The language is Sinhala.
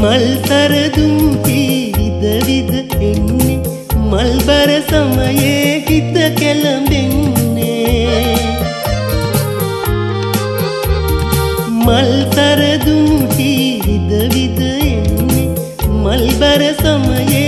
මල්තරදුම් පීවිදවිද එන්නේ? මල්බර සමයේ හිත කෙළඹෙන්නේ. මල්තරදුම් පීවිදවිද එන්නේ? මල්බර සමයේ